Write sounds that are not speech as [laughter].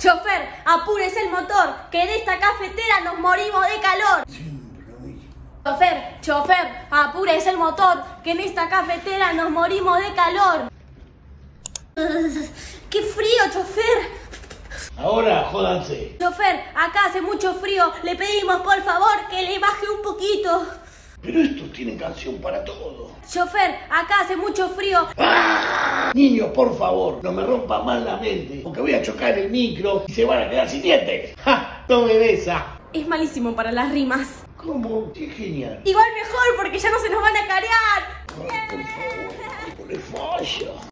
chofer, apúrese el motor, que en esta cafetera nos morimos de calor. Chofer, chofer, apúrese el motor, que en esta cafetera nos morimos de calor. [laughs] ¡Qué frío, chofer! Ahora, jódanse. Chofer, acá hace mucho frío, le pedimos por favor que le baje un poquito. Pero estos tienen canción para todo. Chofer, acá hace mucho frío. ¡Ah! Niños, por favor, no me rompan mal la mente, porque voy a chocar el micro y se van a quedar sin dientes. ¡Ja! Tomen esa. Es malísimo para las rimas. ¿Cómo? ¡Qué genial! Igual mejor porque ya no se nos van a carear. Ay, por favor, no le falla.